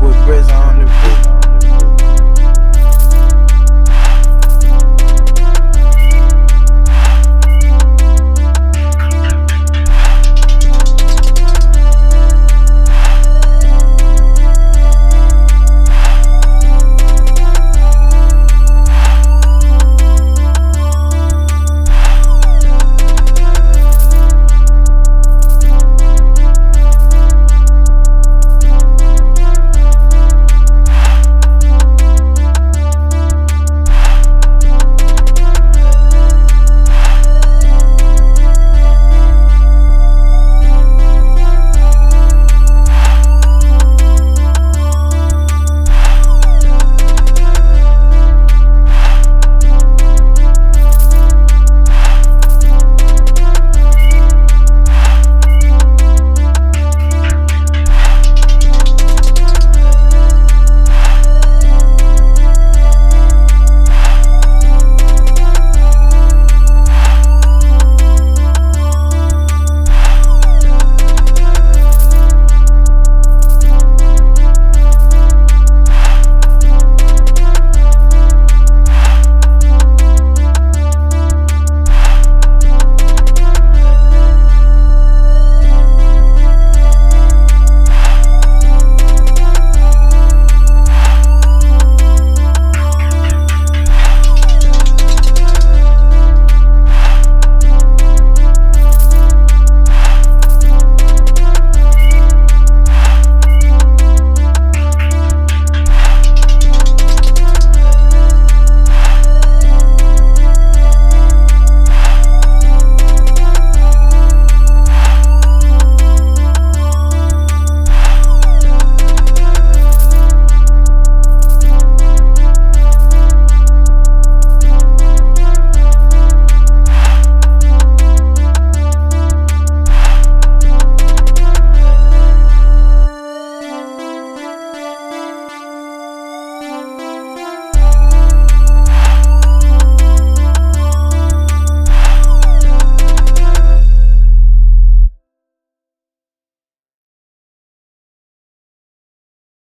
with friends.